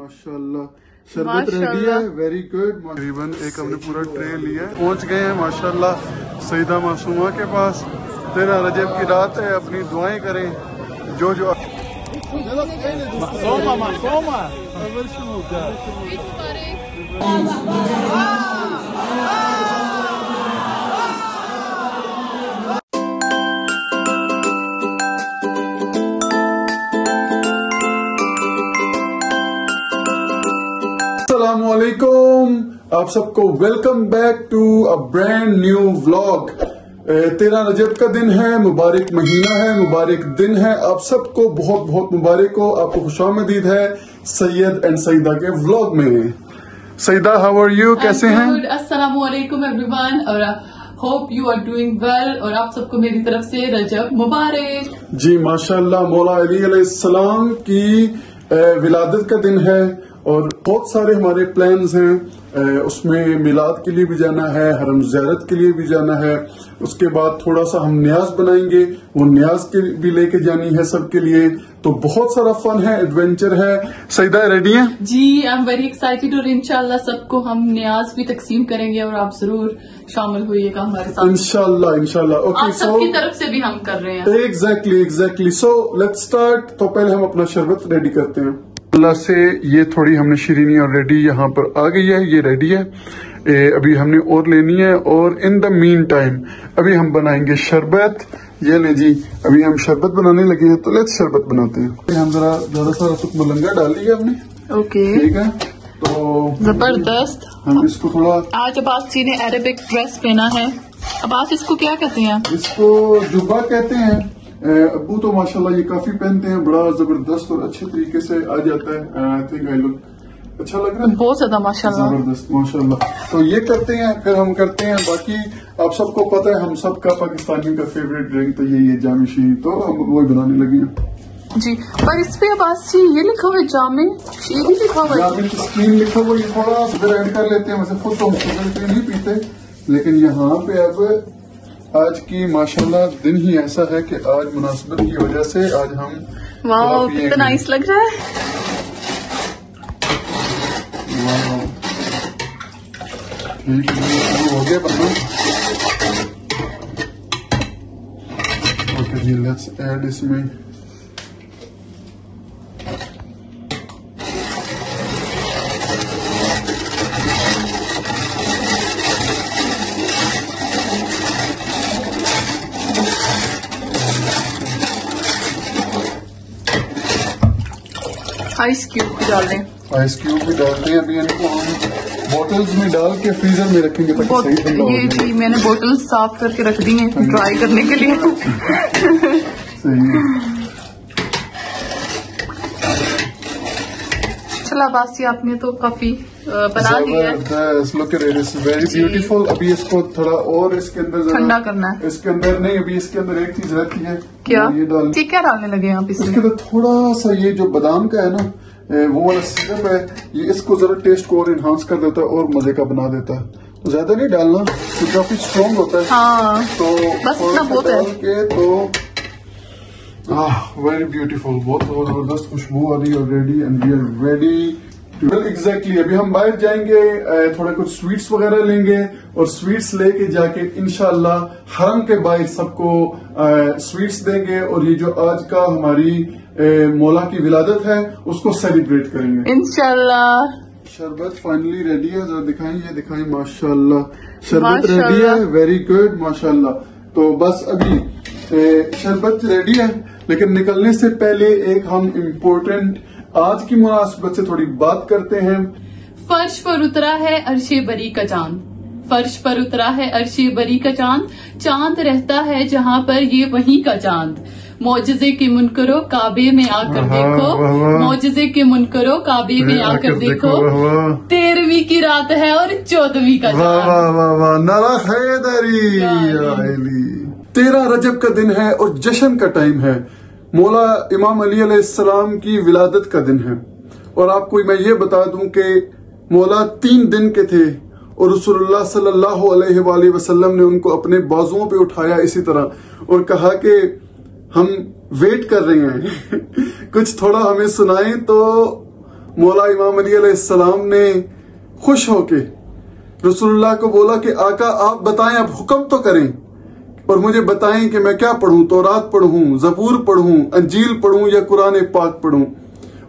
माशाल्लाह। शरबत रेडी है? वेरी गुड तकरीबन एक हमने पूरा ट्रे लिया है। पहुँच गए हैं माशाल्लाह। सईदा मासूमा के पास। तेरह रजब की रात है अपनी दुआएँ करें। जो जो। सोमा soma. असलाकुम आप सबको welcome back to a brand new vlog तेरह रजब का दिन है मुबारक महीना है मुबारक दिन है. आप सबको बहुत बहुत मुबारक हो. आपको खुशामदीद है सैयद एंड सईदा के व्लॉग में. सईदा हाउ आर यू कैसे हैं? अस्सलाम वालेकुम एवरीवन और hope you are doing well और आप सबको मेरी तरफ़ से रजब मुबारक. जी माशाल्लाह मौला अली अलैहिस्सलाम की विलादत का दिन है. और बहुत सारे हमारे प्लान्स हैं। उसमें मिलाद के लिए भी जाना है हरम ज़ियारत के लिए भी जाना है। उसके बाद थोड़ा सा हम न्याज बनाएँगे वो न्याज के भी लेके जानी है सबके लिए। तो बहुत सारा फन है एडवेंचर है। सईदा रेडी है? जी आई एम वेरी एक्साइटेड और इनशाला सबको हम न्याज भी तकसीम करेंगे और आप ज़रूर शामिल होइएगा हमारे साथ। इंशाल्लाह इंशाल्लाह। ओके सो सबकी तरफ़ से भी हम कर रहे हैं। Exactly exactly so let's start तो पहले हम अपना शरबत रेडी करते हैं। अल्लाह से ये थोड़ी हमने शीरीनी ऑलरेडी यहाँ पर आ गई है ये रेडी है। ए, अभी हमने और लेनी है और इन द मीन टाइम अभी हम बनाएँगे शरबत। ये ले जी अभी हम शरबत बनाने लगे हैं तो लेट्स शरबत बनाते हैं। हम जरा ज़्यादा सारा सुख मलंगा डाल लिया हमने। ओके ठीक है तो ज़बरदस्त। हम इसको थोड़ा आज अब्बास जी ने अरेबिक ड्रेस पहना है। अब्बास इसको क्या कहते हैं? इसको जुबा कहते हैं। अ, अब्बू तो माशाल्लाह ये काफ़ी पहनते हैं बड़ा ज़बरदस्त और अच्छे तरीके से आ जाता है आई थिंक आई लुक अच्छा लग रहा है? बहुत ज़्यादा माशाल्लाह। ज़बरदस्त माशाल्लाह। तो ये करते हैं फिर हम करते हैं बाकी आप सबको पता है हम सबका पाकिस्तानी का फेवरेट ड्रिंक तो यही है जामी शी तो हम वही बनाने लगे हैं। जी पर इस पे अब्बास जी ये लिखा हुआ है जामिन ये भी लिखा हुआ है। जामिन की स्क्रीन लिखा हुआ ये थोड़ा सुगर ऐड कर लेते हैं वैसे खुद तो हम शुगर नहीं पीते लेकिन यहाँ पे अब आज की माशाल्लाह दिन ही ऐसा है कि आज मुनासिबत की वजह से आज हम वाह पिएँगे। कितना नाइस लग रहा है है हो गया बनना ओके जी लेट्स ऐड इसमें आइस क्यूब भी डाल दें। आइस क्यूब भी डालते हैं अभी इनको हम बोटल्स में डाल के फ्रीजर में रखेंगे हो ये जी मैंने बोटल साफ़ करके रख दी है ड्राई करने के लिए। चला बासी आपने तो काफ़ी बना है। ब्यूटीफुल अभी इसको थोड़ा और इसके अंदर ठंडा करना है। इसके अंदर नहीं अभी इसके अंदर एक चीज़ रहती है। क्या? ये डाल। क्या डालने लगे आप इसमें इसके अंदर थोड़ा सा ये जो बादाम का है ना वो वाला सिरप है ये इसको जरा टेस्ट को और इन्हांस कर देता है और मज़े का बना देता है। तो ज़्यादा नहीं डालना तो काफ़ी स्ट्रॉन्ग होता है। हाँ। तो बस इतना बहुत है। डाल के तो वेरी ब्यूटीफुल बहुत ज़बरदस्त खुशबू आ रही है already and we are ready well exactly अभी हम बाहर जाएँगे थोड़ा कुछ स्वीट्स वगैरह लेंगे और स्वीट्स लेके जाके इनशाला हरम के बाहर सबको स्वीट्स देंगे और ये जो आज का हमारी अ, मौला की विलादत है उसको सेलिब्रेट करेंगे। इनशाला शरबत फाइनली रेडी है जरा दिखाएँ ये दिखाएँ माशाल्लाह। शरबत रेडी है वेरी गुड माशाल्लाह। तो बस अभी ए, शरबत रेडी है लेकिन निकलने से पहले एक हम इम्पोर्टेंट आज की मुनासिबत से थोड़ी बात करते हैं। फर्श पर उतरा है अरशे बरी का चाँद। फर्श पर उतरा है अरशे बरी का चाँद। चाँद रहता है जहाँ पर ये वहीं का चाँद। मोजे के मुनकरो काबे में आकर देखो। वाह। के मुनकरो काबे में आकर देखो तेरहवीं की रात है और चौदहवीं का। तेरह रजब का दिन है और जश्न का टाइम है। मौला इमाम अली अलैहिस्सलाम की विलादत का दिन है। और आपको मैं ये बता दूँ कि मौला तीन दिन के थे और रसूलुल्लाह सल्लल्लाहु अलैहि वसल्लम ने उनको अपने बाजुओं पे उठाया इसी तरह और कहा कि हम वेट कर रहे हैं। कुछ थोड़ा हमें सुनाएँ तो मौला इमाम अली सलाम ने खुश होके रसूलुल्लाह को बोला कि आका, आप बताएँ, आप हुक्म तो करें। और मुझे बताएँ कि मैं क्या पढ़ूं? तौरात पढ़ूं, जबूर पढ़ूं, अंजील पढ़ूं या कुरान पाक पढ़ूं?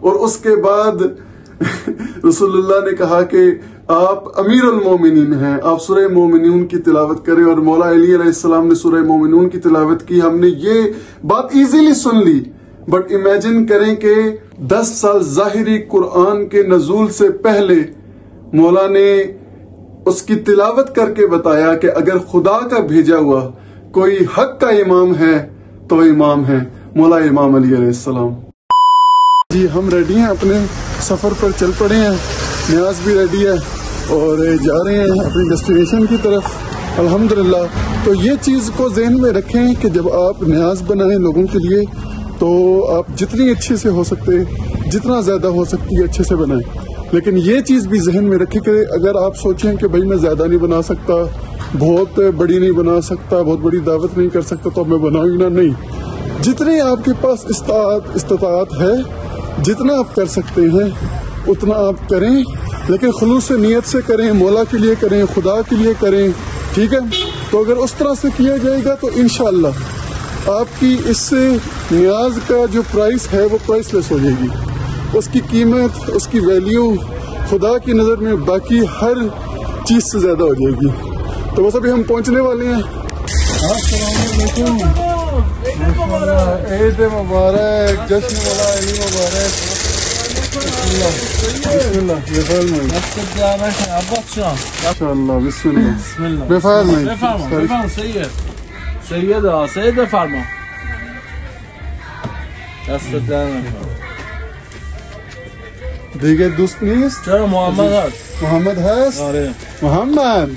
और उसके बाद रसूलुल्लाह ने कहा कि आप अमीर मोमिनीन हैं। आप सुरह मोमिन की तिलावत करें। और मौला ने सुरह मोमिन की तिलावत की। हमने ये बात इजीली सुन ली। बट इमेजिन करें कि 10 साल जाहिरी कुरान के नजूल से पहले मौला ने उसकी तिलावत करके बताया कि अगर खुदा का भेजा हुआ कोई हक का इमाम है तो इमाम है, मौला इमाम अली अलैहिस्सलाम जी, हम रेडी हैं अपने सफ़र पर, चल पड़े हैं। न्याज भी रेडी है और जा रहे हैं अपनी डेस्टिनेशन की तरफ़। अल्हम्दुलिल्लाह। तो ये चीज़ को जहन में रखें कि जब आप न्याज बनाएँ लोगों के लिए तो आप जितनी अच्छे से हो सकते जितना ज़्यादा हो सकती है, अच्छे से बनाएँ। लेकिन ये चीज़ भी जहन में रखें कि अगर आप सोचें कि भाई मैं ज़्यादा नहीं बना सकता बहुत बड़ी नहीं बना सकता, बहुत बड़ी दावत नहीं कर सकता तो मैं बनाऊँगी ना? नहीं। जितने आपके पास इस्तात इस्तात है, जितना आप कर सकते हैं, उतना आप करें, लेकिन खलूस नीयत से करें, मौला के लिए करें, खुदा के लिए करें, ठीक है? तो अगर उस तरह से किया जाएगा तो इनशाला आपकी इससे न्याज का जो प्राइस है, वो प्राइसलेस हो जाएगी। उसकी कीमत, उसकी वैल्यू खुदा की नज़र में बाकी हर चीज़ से ज़्यादा हो जाएगी। तो बस अभी हम पहुँचने वाले हैं। ईद मुबारक जश्न वाला ईद मुबारक। सैयद दीगे दोस्त नहीं मोहम्मद मोहम्मद है? मोहम्मद।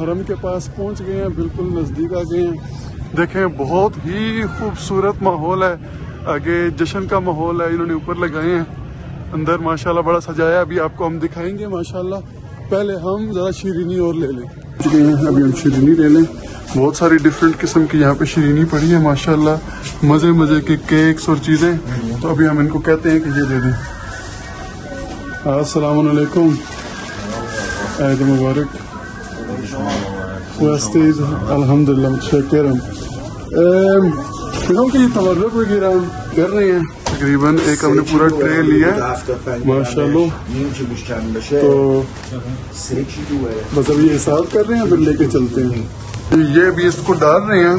हरम के पास पहुंच गए हैं बिल्कुल नज़दीक आ गए हैं देखें बहुत ही खूबसूरत माहौल है आगे जश्न का माहौल है इन्होंने ऊपर लगाए हैं अंदर माशाल्लाह बड़ा सजाया अभी आपको हम दिखाएंगे माशाल्लाह पहले हम ज़रा शीरीनी और ले लें। गए हैं अभी हम शीरीनी ले लें। बहुत सारी डिफरेंट किस्म की यहाँ पे शीरीनी पड़ी है, माशाल्लाह। मज़े मज़े के केक्स और चीज़ें। तो अभी हम इनको कहते हैं कि ये दे दें। वालेकुम। ईद मुबारक। वास्तीज अल्हम्दुलिल्लाह मुतशक्किरम फ़िल्म की तवर्रुक वगैरह। हम कर रहे हैं। तकरीबन एक हमने पूरा ट्रे लिया माशाल्लाह। तो बस अभी ये साफ़ कर रहे हैं, फिर लेके चलते हैं। ये अभी इसको डाल रहे हैं,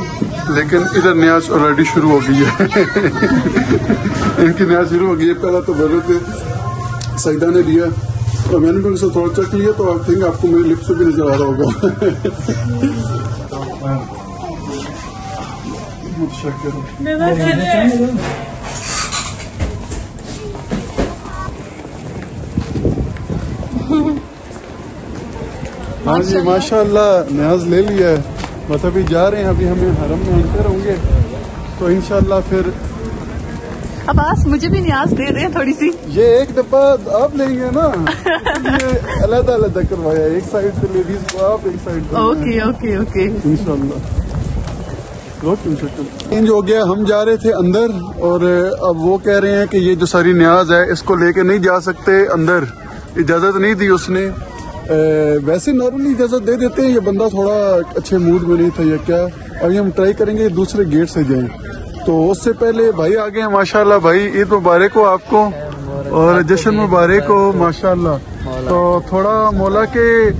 लेकिन इधर न्याज ऑलरेडी शुरू हो गई है। इनकी न्याज शुरू हो गई है। पहला तो बरत सईदा ने दिया और मैंने भी उनसे थोड़ा चख लिया तो आई थिंक आपको मेरे लिप से भी नज़र आ रहा होगा। हूँ। हाँ जी माशाल्लाह। न्याज ले लिया है। बस अभी जा रहे हैं अभी हमें हरम में एंटर होंगे तो इंशाल्लाह फिर अब अब्बास मुझे भी न्याज दे दे थोड़ी सी ये एक डब्बा आप लेंगे ना। अलग अलग करवाया एक साइड से लेडीज़ को आप एक साइड ओके ओके ओके। इंशाल्लाह। चेंज हो गया हम जा रहे थे अंदर और अब वो कह रहे हैं कि ये जो सारी न्याज है इसको लेके नहीं जा सकते अंदर। इजाज़त नहीं दी उसने। अ, वैसे नॉर्मली इजाज़त दे देते हैं ये बंदा थोड़ा अच्छे मूड में नहीं था या क्या। अभी हम ट्राई करेंगे दूसरे गेट से जाएँ। तो उससे पहले भाई आ गए माशाल्लाह भाई ईद मुबारक हो आपको। और जश्न मुबारक हो माशाल्लाह। तो थोड़ा मौला के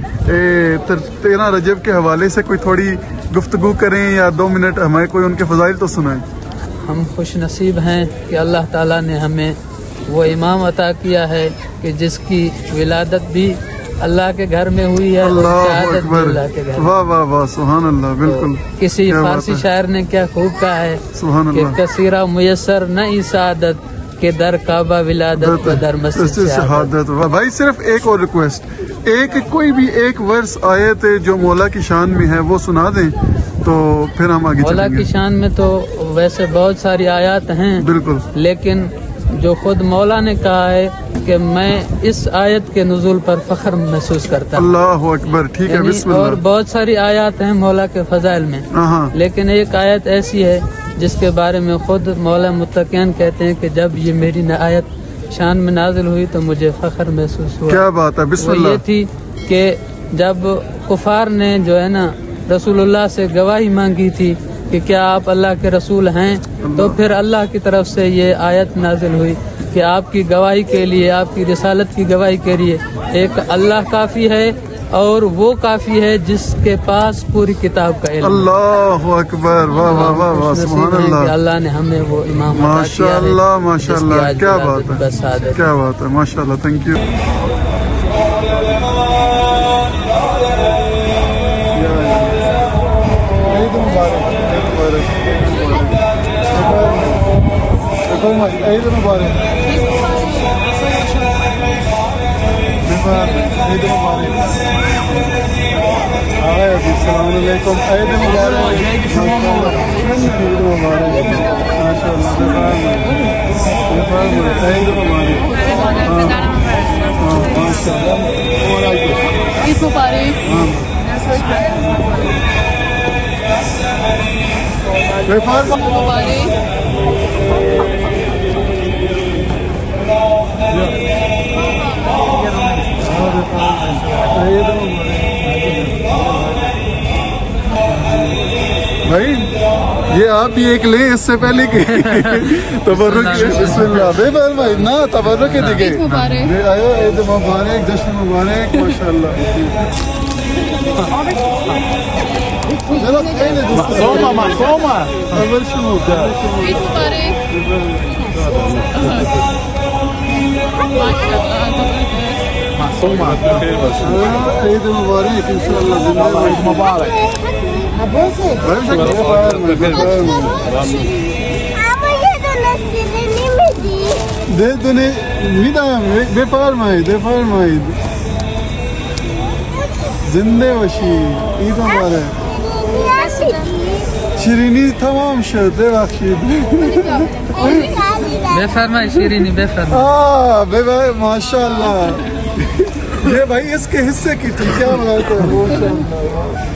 तर- तेरह रजब के हवाले से कोई थोड़ी गुफ्तगु करें या दो मिनट हमें कोई उनके फजाइल तो सुनाएँ। हम खुश नसीब हैं कि अल्लाह ताला ने हमें वो इमाम अता किया है कि जिसकी विलादत भी अल्लाह के घर में हुई है अल्लाह के घर वाह वाह वाह सुहान अल्लाह बिल्कुल। किसी फारसी शायर ने क्या खूब कहा है सुहान अल्लाह कसीरा मुयसर न इसादत के दर काबा विलादत दर मस्जिद शहादत। भाई सिर्फ़ एक और रिक्वेस्ट एक कोई भी एक वर्स आए थे जो मौला की शान में है वो सुना दें तो फिर हम आगे मौला की शान में तो वैसे बहुत सारी आयात हैं बिल्कुल। लेकिन जो खुद मौला ने कहा है कि मैं इस आयत के नज़ुल पर फख्र महसूस करता हूँ। अल्लाह अकबर ठीक है और बहुत सारी आयत हैं मौला के फजाइल में। हाँ। लेकिन एक आयत ऐसी है जिसके बारे में खुद मौला मुतकिन कहते हैं कि जब ये मेरी आयत शान में नाजिल हुई तो मुझे फख्र महसूस हुआ। क्या बात है वो बिस्मिल्लाह। ये थी कि जब कुफार ने जो है ना रसूलुल्लाह से गवाही मांगी थी कि क्या आप अल्लाह के रसूल हैं तो फिर अल्लाह की तरफ़ से ये आयत नाजिल हुई कि आपकी गवाही के लिए आपकी रिसालत की गवाही के लिए एक अल्लाह काफ़ी है और वो काफ़ी है जिसके पास पूरी किताब का इल्म अल्लाह अकबर वाह वाह वाह वाह सुभान अल्लाह। अल्लाह ने हमें वो इमाम अता किया माशाल्लाह माशाल्लाह क्या बात है क्या बात है माशाल्लाह थैंक यू ईद मुबारक। अस्सलाम वालेकुम ईद मुबारक ईद मुबारक माशाल्लाह ईद मुबारक माशाल्लाह ईद मुबारक वेफर मुबारक भाई ये आप ही एक ले इससे पहले के तबर्रुक बिस्मिल्लाह भाई ना तबर्रुक के दिखे। ले आयो ईद मुबारक जश्न मुबारक माशाल्लाह। चलो पहले Soma, ma, soma. अव्वल शुरू ईद मुबारक. ईद मुबारक। इंशाल्लाह ज़िंदा Mubarak. भाई साहब बेफर में बेफर में Ama yedin silini mi değil? दे तूने विदाम बेफर में बेफर में जिंदे वशी ईद मुबारक शिरीनी तमाम शद दे बख्शीद बेफरमाई शीरीनी बेफरमा आ बे भाई माशाल्लाह ये भाई इसके हिस्से की थी क्या बात है माशाल्लाह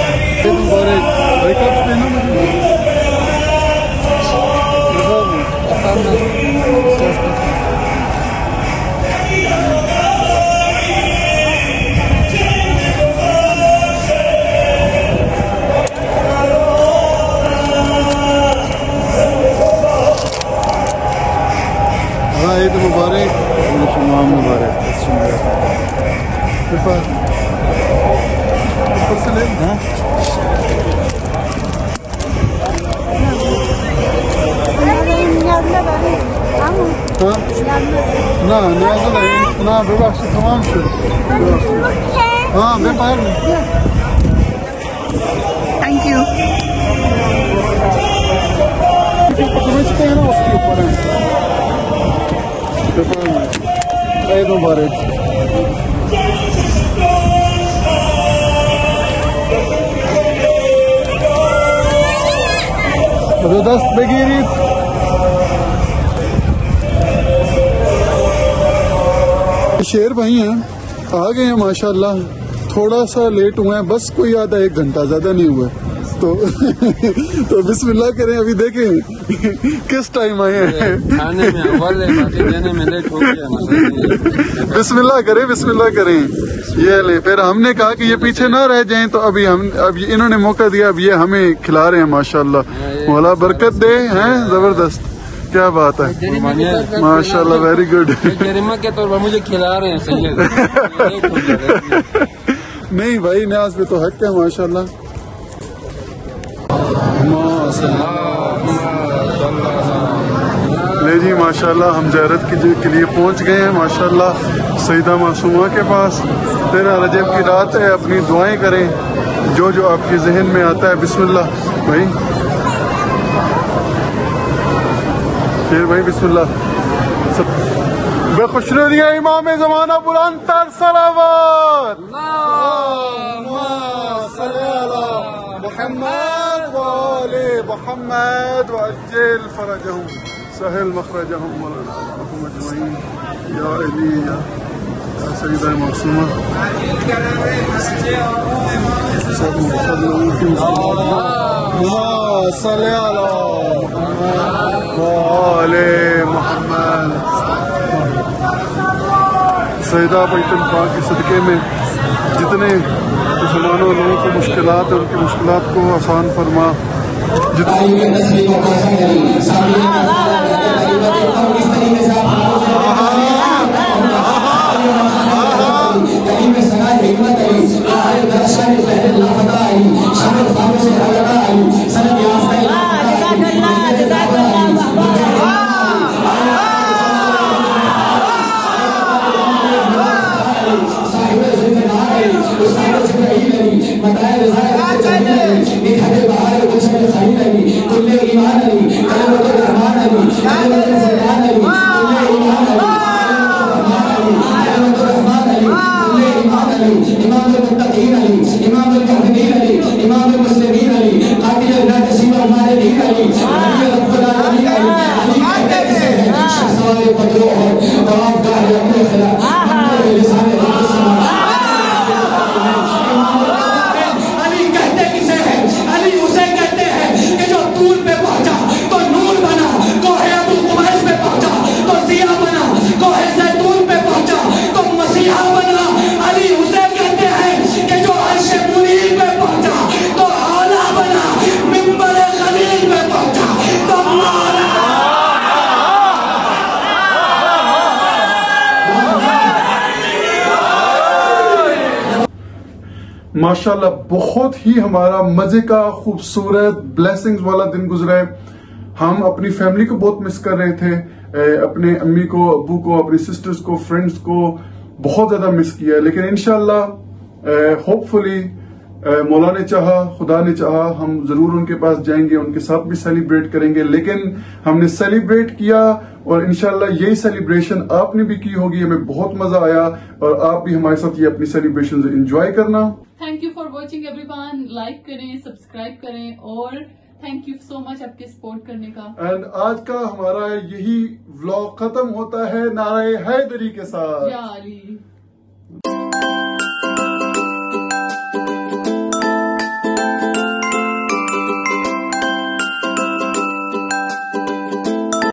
ना न्याज़ नहीं ना बबख्श तमाम शो हाँ बेपार में थैंक यू समझते हैं ना उसके ऊपर है बेपार में ईद मुबारक ज़बरदस्त शेर भाई हैं आ गए हैं माशाल्लाह। थोड़ा सा लेट हुए हैं बस कोई आधा एक घंटा ज़्यादा नहीं हुआ। तो तो बिस्मिल्लाह करें अभी देखें किस टाइम आए हैं। है हो बिस्मिल्लाह करें बिस्मिल्लाह करें। ये ले फिर हमने कहा कि ये पीछे ना रह जाएँ तो अभी हम अब इन्होंने मौका दिया अब ये हमें खिला रहे हैं माशाल्लाह। मौला बरकत दे हैं ज़बरदस्त। क्या बात है? माशाल्लाह वेरी गुड के तौर पर मुझे खिला रहे हैं गया नहीं भाई न्याज पे तो हक है माशाल्लाह। ले जी माशाल्लाह हम जैरत के, के लिए पहुँच गए हैं माशाल्लाह। सईदा मासूमा के पास। तेरा रजब की रात है अपनी दुआएँ करें। जो जो आपके जहन में आता है बिस्मिल्लाह। भाई फिर भाई बिस्मिल्लाह सब बेखुश दिया इमाम जमाना बुलंदर सलावत मोहम्मद वाले मोहम्मद वअज्जिल फरजहुम सहल मखरजहुम मौलाना अजमईन या अली या या सईदा मासूमा सब सब लोगों की सल्ले अला मोहम्मद वाले मोहम्मद सैदा बैतुल पाक के सदक़े में जितने मुसलमानों लोगों को मुश्किल है उनकी मुश्किलात को आसान फरमा, जितने माशाल्लाह, बहुत ही हमारा मज़े का, खूबसूरत ब्लेसिंग्स वाला दिन गुजरा है। हम अपनी फैमिली को बहुत मिस कर रहे थे। अपने अम्मी को, अबू को, अपनी सिस्टर्स को फ्रेंड्स को बहुत ज़्यादा मिस किया लेकिन इनशाला होपफुली मौला ने चाहा खुदा ने चाहा हम ज़रूर उनके पास जाएँगे उनके साथ भी सेलिब्रेट करेंगे लेकिन हमने सेलिब्रेट किया और इनशाला यही सेलिब्रेशन आपने भी की होगी हमें बहुत मज़ा आया और आप भी हमारे साथ ये अपनी सेलिब्रेशन एंजॉय करना। Thank you for watching everyone like करें सब्सक्राइब करें और थैंक यू सो मच आपके सपोर्ट करने का। एंड आज का हमारा यही व्लॉग खत्म होता है नारे हैदरी के साथ।